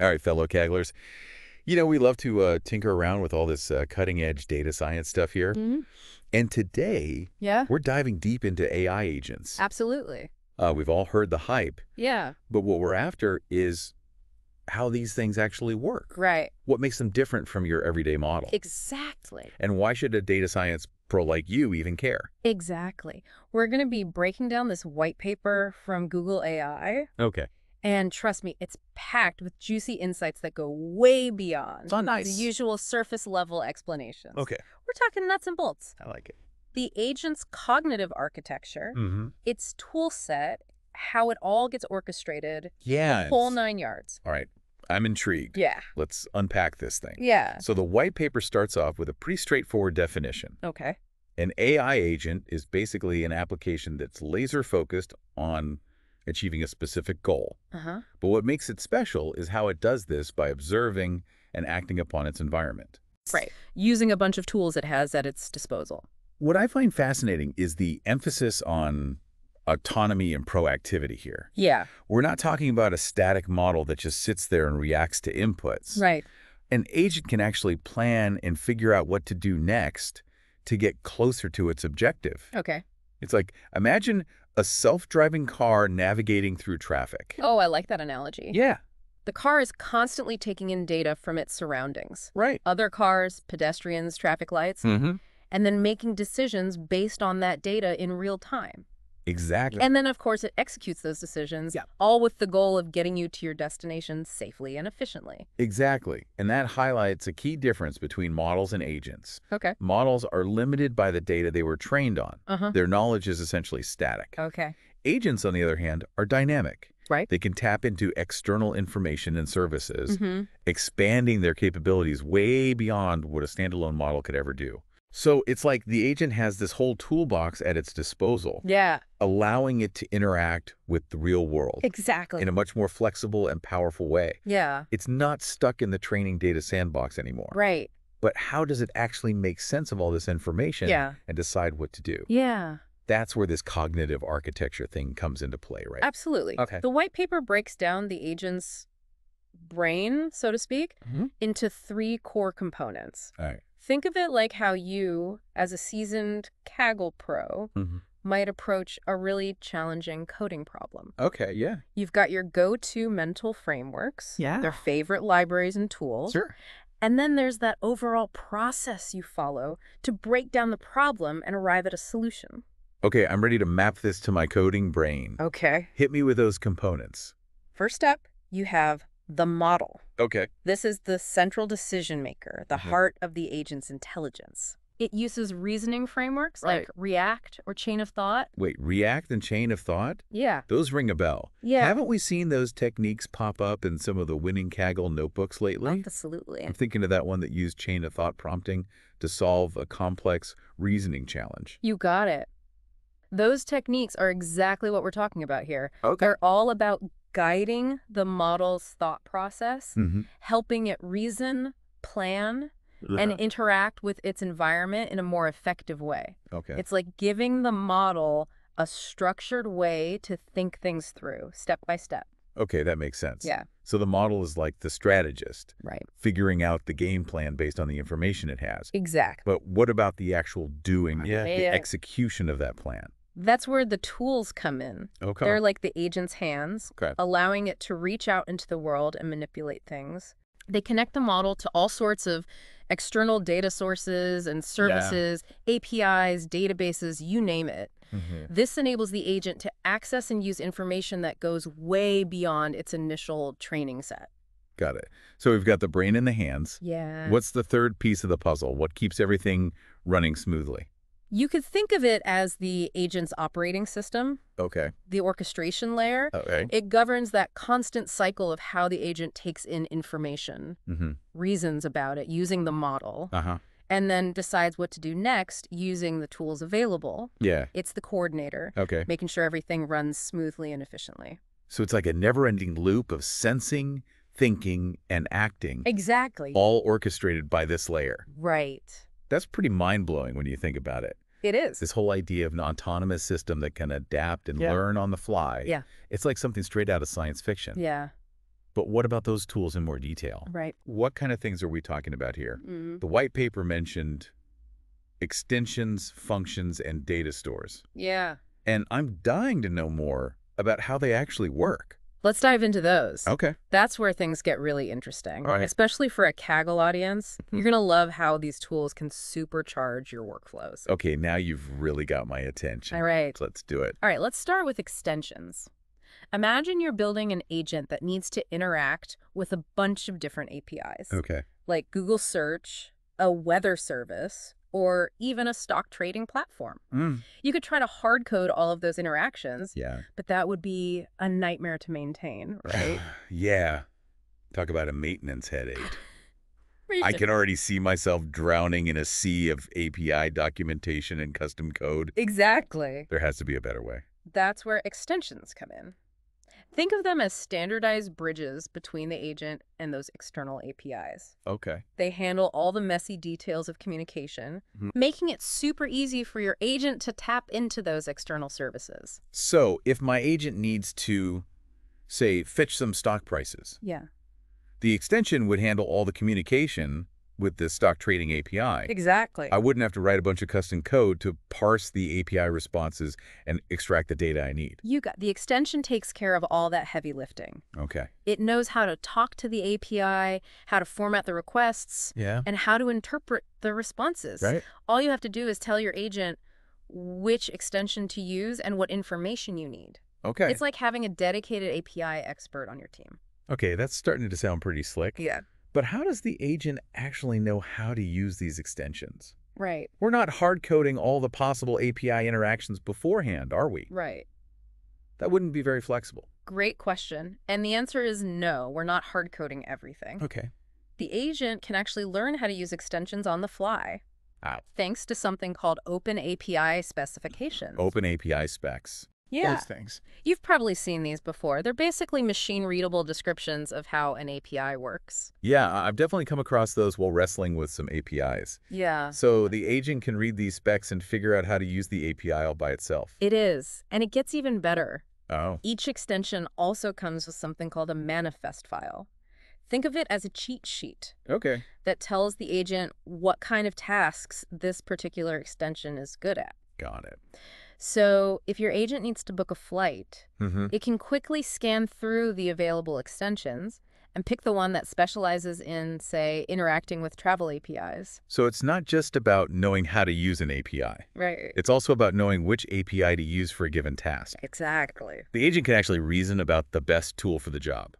All right, fellow Kagglers. You know, we love to uh, tinker around with all this uh, cutting-edge data science stuff here. Mhm. And today, Yeah, we're diving deep into AI agents. absolutely. Uh, we've all heard the hype, Yeah, but what we're after is how these things actually work. right. What makes them different from your everyday model? Exactly. And why should a data science pro like you even care? Exactly. We're going to be breaking down this white paper from Google AI. Okay. And trust me, it's packed with juicy insights that go way beyond Oh, nice. the usual surface level explanations. Okay. We're talking nuts and bolts. I like it. The agent's cognitive architecture, Mm-hmm. its tool set, how it all gets orchestrated, Yeah. The whole nine yards. All right. I'm intrigued. Yeah. Let's unpack this thing. Yeah. So the white paper starts off with a pretty straightforward definition. Okay. An AI agent is basically an application that's laser focused on achieving a specific goal. Uh-huh. But what makes it special is how it does this by observing and acting upon its environment. Right. Using a bunch of tools it has at its disposal. What I find fascinating is the emphasis on autonomy and proactivity here. Yeah. We're not talking about a static model that just sits there and reacts to inputs. Right. An agent can actually plan and figure out what to do next to get closer to its objective. Okay. It's like, imagine a self-driving car navigating through traffic. Oh, I like that analogy. Yeah, The car is constantly taking in data from its surroundings. right. Other cars, pedestrians, traffic lights, Mm-hmm. and then making decisions based on that data in real time. Exactly. And then, of course, it executes those decisions, Yeah. all with the goal of getting you to your destination safely and efficiently. exactly. And that highlights a key difference between models and agents. Okay. Models are limited by the data they were trained on. Uh-huh. Their knowledge is essentially static. Okay. Agents, on the other hand, are dynamic. Right. They can tap into external information and services, Mm-hmm. expanding their capabilities way beyond what a standalone model could ever do. So it's like the agent has this whole toolbox at its disposal, Yeah, allowing it to interact with the real world exactly. in a much more flexible and powerful way. yeah, It's not stuck in the training data sandbox anymore. right. But how does it actually make sense of all this information Yeah. and decide what to do? Yeah, That's where this cognitive architecture thing comes into play, right? absolutely. Okay. The white paper breaks down the agent's brain, so to speak, Mhm. into three core components. All right. Think of it like how you, as a seasoned Kaggle pro, Mhm. might approach a really challenging coding problem. Okay, yeah. You've got your go-to mental frameworks, Yeah. their favorite libraries and tools, Sure. and then there's that overall process you follow to break down the problem and arrive at a solution. Okay, I'm ready to map this to my coding brain. Okay. Hit me with those components. First up, you have the model. Okay. This is the central decision maker, the Mhm. heart of the agent's intelligence. It uses reasoning frameworks like ReAct or Chain of Thought. Wait, ReAct and Chain of Thought? Yeah. Those ring a bell. Yeah. Haven't we seen those techniques pop up in some of the winning Kaggle notebooks lately? Absolutely. I'm thinking of that one that used chain of thought prompting to solve a complex reasoning challenge. You got it. Those techniques are exactly what we're talking about here. Okay. They're all about guiding the model's thought process, Mm-hmm. helping it reason, plan, and interact with its environment in a more effective way. okay. It's like giving the model a structured way to think things through, step by step. Okay, that makes sense. Yeah. So the model is like the strategist, Right. figuring out the game plan based on the information it has. Exactly. But what about the actual doing, Yeah. the Yeah. execution of that plan? That's where the tools come in. Okay. They're like the agent's hands, Okay. allowing it to reach out into the world and manipulate things. They connect the model to all sorts of external data sources and services, APIs, databases, you name it. Mhm. This enables the agent to access and use information that goes way beyond its initial training set. Got it. So we've got the brain in the hands. Yeah. What's the third piece of the puzzle? What keeps everything running smoothly? You could think of it as the agent's operating system, Okay. the orchestration layer. Okay. It governs that constant cycle of how the agent takes in information, Mm-hmm. reasons about it using the model, Uh-huh. and then decides what to do next using the tools available. Yeah. It's the coordinator, Okay. making sure everything runs smoothly and efficiently. So it's like a never-ending loop of sensing, thinking, and acting, Exactly. all orchestrated by this layer. Right. That's pretty mind-blowing when you think about it. It is. This whole idea of an autonomous system that can adapt and Yeah. learn on the fly. Yeah. It's like something straight out of science fiction. Yeah. But what about those tools in more detail? Right. What kind of things are we talking about here? Mm. The white paper mentioned extensions, functions, and data stores. Yeah. And I'm dying to know more about how they actually work. Let's dive into those. Okay. That's where things get really interesting, All right. especially for a Kaggle audience. Mm-hmm. You're going to love how these tools can supercharge your workflows. Okay, now you've really got my attention. All right. Let's do it. All right, let's start with extensions. Imagine you're building an agent that needs to interact with a bunch of different APIs, Okay. like Google Search, a weather service, or even a stock trading platform. Mm. You could try to hard code all of those interactions, Yeah. but that would be a nightmare to maintain, right? yeah. Talk about a maintenance headache. I can already see myself drowning in a sea of API documentation and custom code. Exactly. There has to be a better way. That's where extensions come in. Think of them as standardized bridges between the agent and those external APIs. Okay. They handle all the messy details of communication, Mhm. making it super easy for your agent to tap into those external services. So if my agent needs to, say, fetch some stock prices, Yeah. the extension would handle all the communication with the stock trading API. Exactly. I wouldn't have to write a bunch of custom code to parse the API responses and extract the data I need. You got the extension takes care of all that heavy lifting. Okay. It knows how to talk to the API, how to format the requests, Yeah. and how to interpret the responses. Right? All you have to do is tell your agent which extension to use and what information you need. Okay. It's like having a dedicated API expert on your team. okay, that's starting to sound pretty slick. Yeah. But how does the agent actually know how to use these extensions? Right, We're not hard coding all the possible API interactions beforehand, are we? right. That wouldn't be very flexible. Great question. And the answer is no, we're not hard coding everything. Okay. The agent can actually learn how to use extensions on the fly, thanks to something called OpenAPI specifications. OpenAPI specs. Yeah. Those things. You've probably seen these before. They're basically machine-readable descriptions of how an API works. Yeah, I- I've definitely come across those while wrestling with some APIs. Yeah. So the agent can read these specs and figure out how to use the API all by itself. It is. And it gets even better. Oh. Each extension also comes with something called a manifest file. Think of it as a cheat sheet Okay. that tells the agent what kind of tasks this particular extension is good at. Got it. So if your agent needs to book a flight, Mm-hmm. it can quickly scan through the available extensions and pick the one that specializes in, say, interacting with travel APIs. So it's not just about knowing how to use an API. Right. It's also about knowing which API to use for a given task. Exactly. The agent can actually reason about the best tool for the job.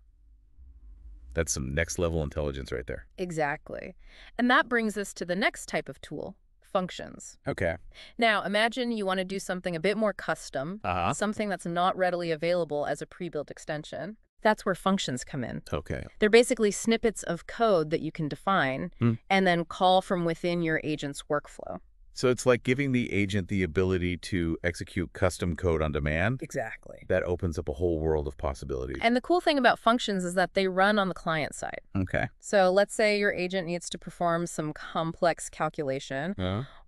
That's some next level intelligence right there. Exactly. And that brings us to the next type of tool, functions. Okay. Now, imagine you want to do something a bit more custom, Uh-huh. something that's not readily available as a pre-built extension. That's where functions come in. Okay. They're basically snippets of code that you can define Hmm. and then call from within your agent's workflow. So it's like giving the agent the ability to execute custom code on demand. Exactly. That opens up a whole world of possibilities. And the cool thing about functions is that they run on the client side. Okay. So let's say your agent needs to perform some complex calculation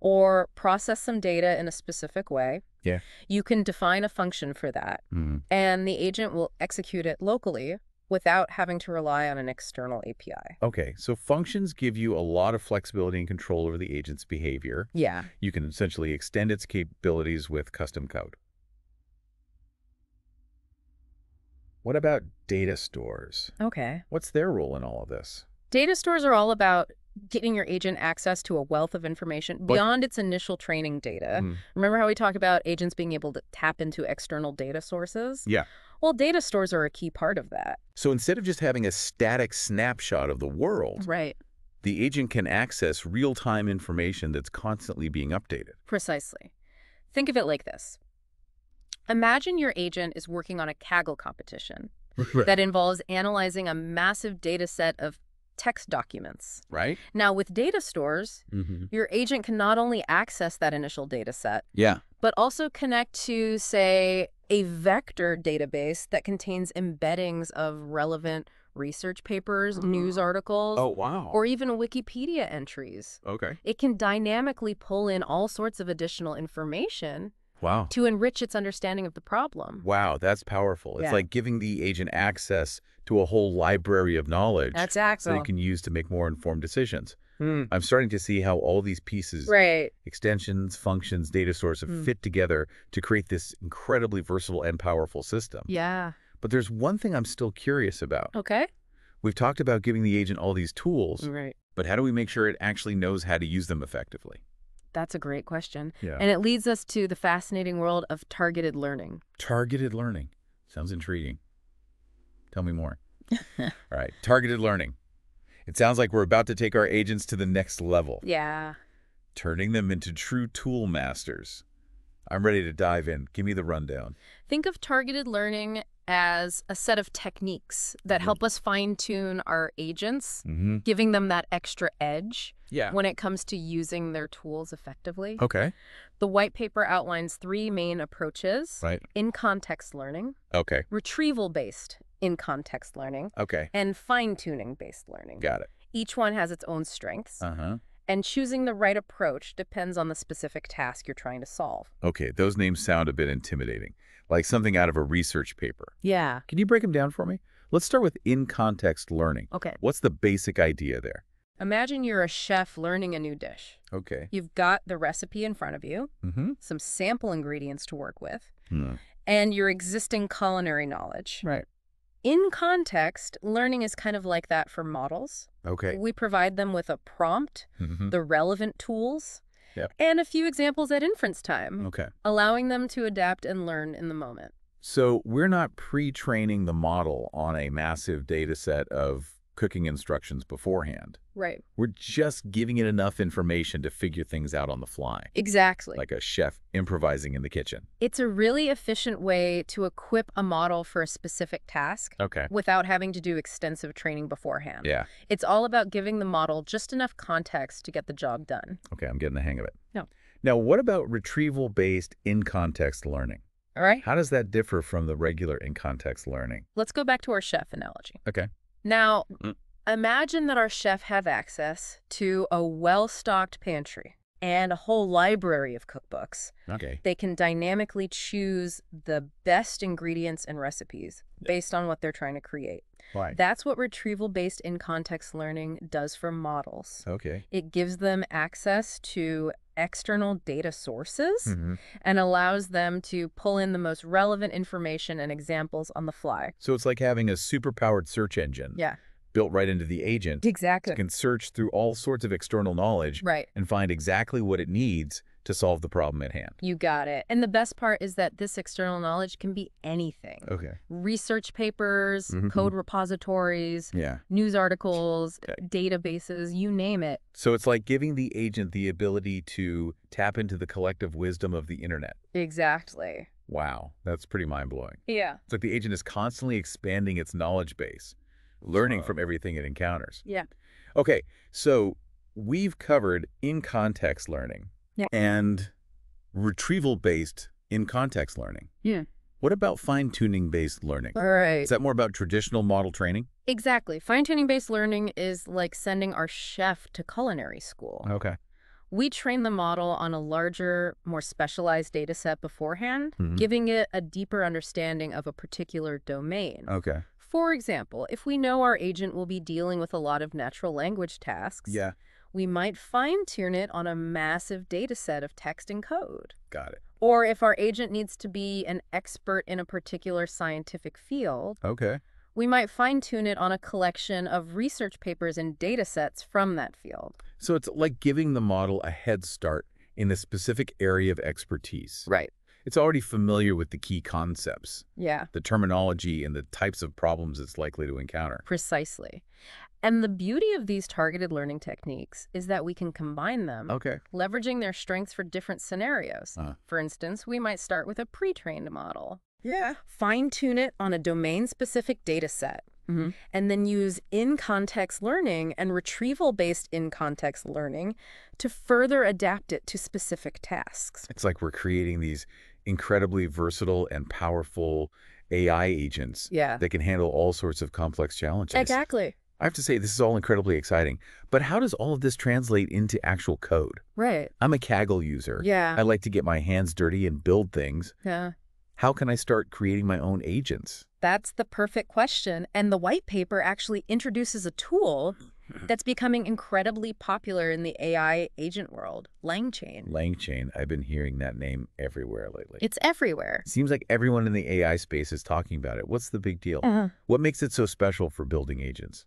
or process some data in a specific way. Yeah. You can define a function for that, mhm. and the agent will execute it locally without having to rely on an external API. Okay, so functions give you a lot of flexibility and control over the agent's behavior. Yeah. You can essentially extend its capabilities with custom code. What about data stores? Okay. What's their role in all of this? Data stores are all about getting your agent access to a wealth of information beyond its initial training data. Mm, Remember how we talked about agents being able to tap into external data sources? Yeah. Well, data stores are a key part of that. So instead of just having a static snapshot of the world, Right. the agent can access real-time information that's constantly being updated. Precisely. Think of it like this. Imagine your agent is working on a Kaggle competition that involves analyzing a massive data set of text documents. Right? Now, with data stores, Mm-hmm. your agent can not only access that initial data set, Yeah. but also connect to, say, a vector database that contains embeddings of relevant research papers, news mm. articles, Oh, wow. or even Wikipedia entries. okay. It can dynamically pull in all sorts of additional information Wow. to enrich its understanding of the problem. Wow, that's powerful. It's Yeah. like giving the agent access to a whole library of knowledge That's that it can use to make more informed decisions. Hmm. I'm starting to see how all these pieces, Right. extensions, functions, data sources, Hmm. fit together to create this incredibly versatile and powerful system. Yeah. But there's one thing I'm still curious about. Okay. We've talked about giving the agent all these tools, Right. but how do we make sure it actually knows how to use them effectively? That's a great question. Yeah. And it leads us to the fascinating world of targeted learning. Targeted learning. Sounds intriguing. Tell me more. All right. Targeted learning. It sounds like we're about to take our agents to the next level, Yeah. turning them into true tool masters. I'm ready to dive in. Give me the rundown. Think of targeted learning as a set of techniques that help us fine tune our agents, Mm-hmm. giving them that extra edge Yeah. when it comes to using their tools effectively. Okay. The white paper outlines three main approaches Right. in context learning, Okay. retrieval based in context learning, Okay. and fine tuning based learning. Got it. Each one has its own strengths, Uh-huh. and choosing the right approach depends on the specific task you're trying to solve. Okay. Those names sound a bit intimidating, like something out of a research paper. Yeah. Can you break them down for me? Let's start with in-context learning. Okay. What's the basic idea there? Imagine you're a chef learning a new dish. Okay. You've got the recipe in front of you, Mm-hmm. some sample ingredients to work with, Hmm. and your existing culinary knowledge. Right. In context, learning is kind of like that for models. Okay. We provide them with a prompt, Mm-hmm. the relevant tools, Yep. and a few examples at inference time, Okay. allowing them to adapt and learn in the moment. So we're not pre-training the model on a massive data set of cooking instructions beforehand. Right. We're just giving it enough information to figure things out on the fly, Exactly. like a chef improvising in the kitchen. it's a really efficient way to equip a model for a specific task Okay. without having to do extensive training beforehand. Yeah. It's all about giving the model just enough context to get the job done. Okay, I'm getting the hang of it. No. Now, what about retrieval-based in-context learning? All right? How does that differ from the regular in-context learning? Let's go back to our chef analogy. Okay. Now, Mm. imagine that our chef have access to a well-stocked pantry and a whole library of cookbooks. Okay. They can dynamically choose the best ingredients and recipes based on what they're trying to create. Why? That's what retrieval-based in-context learning does for models. Okay. It gives them access to external data sources hmm and allows them to pull in the most relevant information and examples on the fly. So it's like having a super-powered search engine Yeah, built right into the agent. exactly. It can search through all sorts of external knowledge Right. and find exactly what it needs to solve the problem at hand. You got it. And the best part is that this external knowledge can be anything. Okay. Research papers, Mhm. code repositories, Yeah. news articles, Okay. databases, you name it. So it's like giving the agent the ability to tap into the collective wisdom of the internet. Exactly. Wow, that's pretty mind-blowing. Yeah. It's like the agent is constantly expanding its knowledge base, learning from everything it encounters. Yeah. Okay, so we've covered in-context learning Yeah. and retrieval-based in-context learning. Yeah. What about fine-tuning based learning? All right. Is that more about traditional model training? Exactly. Fine tuning based learning is like sending our chef to culinary school. Okay. We train the model on a larger, more specialized data set beforehand, Mhm. giving it a deeper understanding of a particular domain. Okay. For example, if we know our agent will be dealing with a lot of natural language tasks, Yeah, we might fine tune it on a massive data set of text and code. got it. Or if our agent needs to be an expert in a particular scientific field, Okay. we might fine tune it on a collection of research papers and data sets from that field. So it's like giving the model a head start in a specific area of expertise. Right. It's already familiar with the key concepts, Yeah, the terminology, and the types of problems it's likely to encounter. precisely. And the beauty of these targeted learning techniques is that we can combine them, Okay. leveraging their strengths for different scenarios. Uh-huh. For instance, we might start with a pre-trained model, Yeah. fine tune it on a domain-specific data set, and then use in-context learning and retrieval-based in-context learning to further adapt it to specific tasks. It's like we're creating these incredibly versatile and powerful AI agents Yeah. that can handle all sorts of complex challenges. Exactly. I have to say, this is all incredibly exciting. But how does all of this translate into actual code? Right. I'm a Kaggle user. Yeah. I like to get my hands dirty and build things. Yeah. How can I start creating my own agents? That's the perfect question. And the white paper actually introduces a tool that's becoming incredibly popular in the AI agent world, LangChain. LangChain, I've been hearing that name everywhere lately. It's everywhere. Seems like everyone in the AI space is talking about it. What's the big deal? Uh-huh. What makes it so special for building agents?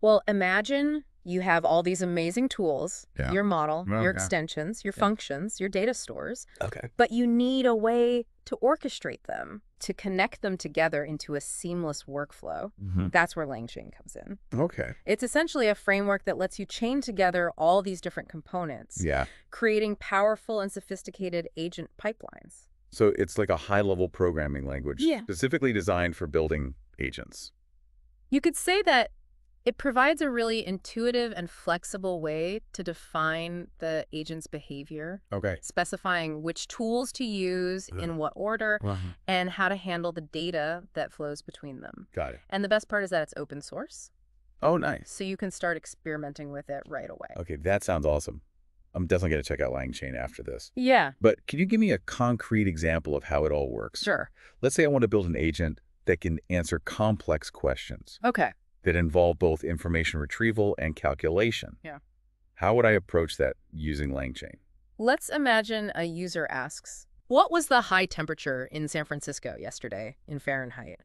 Well, imagine you have all these amazing tools, Yeah. your model, Well, your yeah. extensions, your Yeah. functions, your data stores, Okay. but you need a way to orchestrate them, to connect them together into a seamless workflow. Mm-hmm. That's where LangChain comes in. Okay. It's essentially a framework that lets you chain together all these different components, Yeah. creating powerful and sophisticated agent pipelines. So it's like a high-level programming language Yeah. specifically designed for building agents. You could say that it provides a really intuitive and flexible way to define the agent's behavior, Okay. specifying which tools to use, in what order, uh-huh. and how to handle the data that flows between them. Got it. And the best part is that it's open source, Oh, nice. so you can start experimenting with it right away. Okay, that sounds awesome. I'm definitely going to check out LangChain after this. Yeah, But can you give me a concrete example of how it all works? sure. Let's say I want to build an agent that can answer complex questions Okay. That involve both information retrieval and calculation. Yeah. How would I approach that using LangChain? Let's imagine a user asks, What was the high temperature in San Francisco yesterday in Fahrenheit?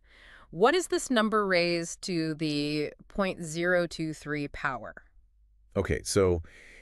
What is this number raised to the 0.023 power? Okay, so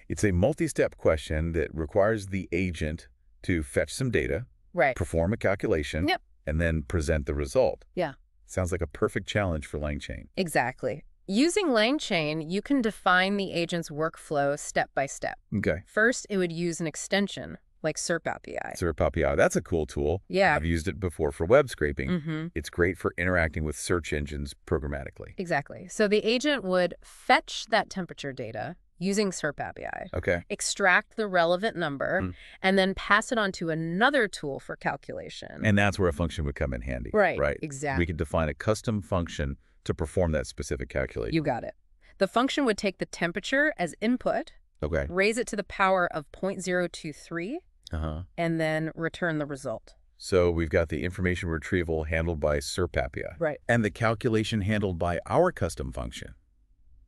it's a multi-step question that requires the agent to fetch some data, Right. perform a calculation, Yep. and then present the result. Yeah. Sounds like a perfect challenge for LangChain. Exactly. Using LangChain, you can define the agent's workflow step by step. Okay. First, it would use an extension like SerpAPI. SERP API, that's a cool tool. Yeah. I've used it before for web scraping. Mm-hmm. It's great for interacting with search engines programmatically. Exactly. So the agent would fetch that temperature data using SerpAPI. Okay. extract the relevant number, Mm. and then pass it on to another tool for calculation. And that's where a function would come in handy. right, Right. exactly. We could define a custom function to perform that specific calculation. You got it. The function would take the temperature as input, Okay. raise it to the power of 0.023, Uh-huh. and then return the result. So we've got the information retrieval handled by SerpAPI. Right. And the calculation handled by our custom function.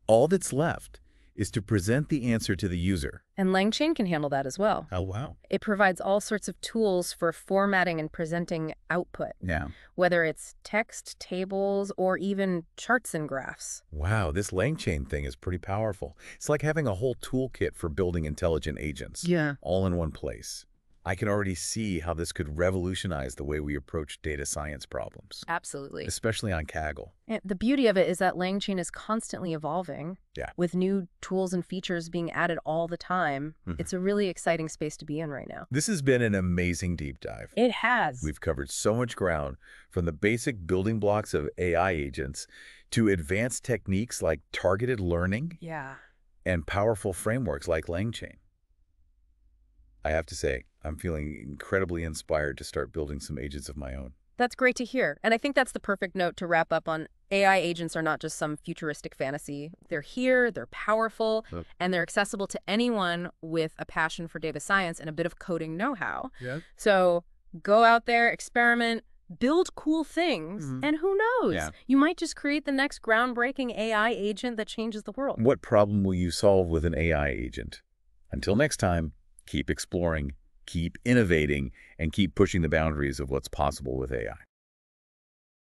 All that's left is to present the answer to the user. And LangChain can handle that as well. Oh, wow. It provides all sorts of tools for formatting and presenting output, Yeah. whether it's text, tables, or even charts and graphs. Wow, this LangChain thing is pretty powerful. It's like having a whole toolkit for building intelligent agents. Yeah. all in one place. I can already see how this could revolutionize the way we approach data science problems, Absolutely. especially on Kaggle. And the beauty of it is that LangChain is constantly evolving. Yeah. With new tools and features being added all the time. Mhm. It's a really exciting space to be in right now. This has been an amazing deep dive. It has. We've covered so much ground from the basic building blocks of AI agents to advanced techniques like targeted learning yeah. and powerful frameworks like LangChain. I have to say, I'm feeling incredibly inspired to start building some agents of my own. That's great to hear. And I think that's the perfect note to wrap up on AI agents are not just some futuristic fantasy. They're here, they're powerful, and they're accessible to anyone with a passion for data science and a bit of coding know-how. Yeah. So go out there, experiment, build cool things, Mhm. and who knows? Yeah. You might just create the next groundbreaking AI agent that changes the world. What problem will you solve with an AI agent? Until next time, keep exploring, keep innovating, and keep pushing the boundaries of what's possible with AI.